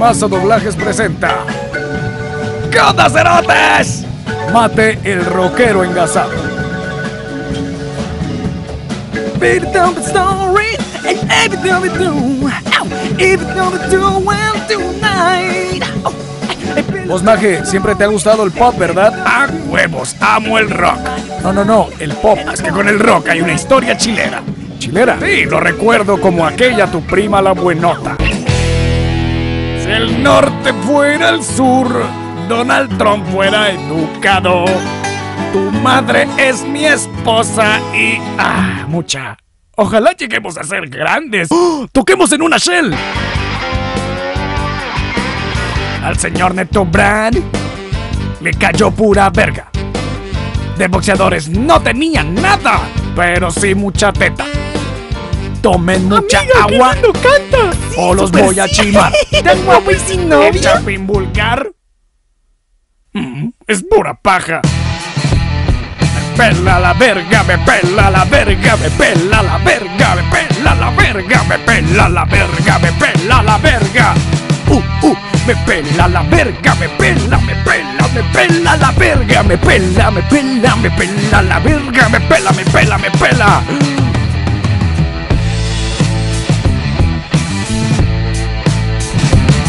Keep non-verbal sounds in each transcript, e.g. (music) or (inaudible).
Mazo Doblajes presenta ¡Codacerotes! Mate el rockero engasado. Vos, Maje, siempre te ha gustado el pop, ¿verdad? ¡A huevos! ¡Amo el rock! No, no, no, el pop. Es que con el rock hay una historia chilera. ¿Chilera? Sí, lo recuerdo como aquella tu prima la buenota. El norte fuera el sur, Donald Trump fuera educado. Tu madre es mi esposa y... ¡Ah, mucha! Ojalá lleguemos a ser grandes. ¡Oh! ¡Toquemos en una shell! Al señor Neto Brand le cayó pura verga. De boxeadores no tenía nada, pero sí mucha teta. Tomen mucha Amiga, qué agua o los voy a chimar. (laughs) Y sin novia. ¿El chapín vulgar? Mm, es pura paja. Me pela la verga, me pela la verga, me pela la verga, me pela la verga, me pela la verga, me pela la verga. Uh, uh, me pela la verga, me pela, me pela, me pela la verga, me pela, me pela, me pela la verga, me pela, me pela, me pela.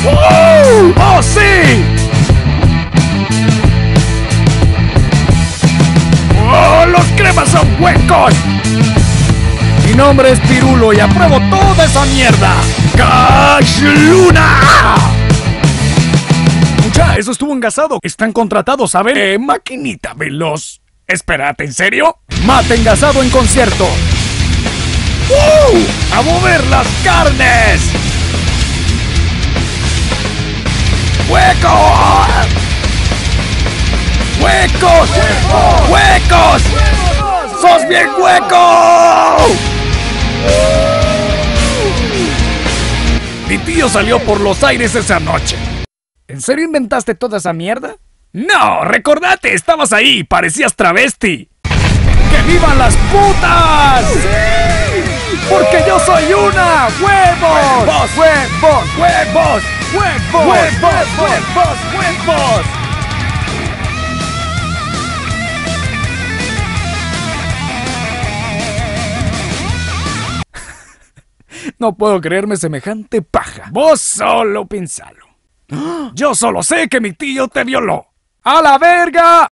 ¡Oh! ¡Oh, sí! ¡Oh, los cremas son huecos! Mi nombre es Pirulo y apruebo toda esa mierda. ¡Cash Luna! Mucha, eso estuvo engasado. Están contratados, ¿saben? Eh, maquinita veloz. Espérate, ¿en serio? Mate engasado en concierto. ¡Uh! ¡A mover las carnes! ¡Huecos! ¡Huecos! ¡Huecos! ¡Sos bien hueco! Mi tío salió por los aires esa noche. ¿En serio inventaste toda esa mierda? No, recordate, estabas ahí, parecías travesti. ¡Que vivan las putas! ¡Porque yo soy una! ¡Huevos! ¡Huevos! ¡Huevos! ¡Huevos! ¡Huevos! ¡Huevos! ¡Huevos! No puedo creerme semejante paja. Vos solo pensalo. Yo solo sé que mi tío te violó. ¡A la verga!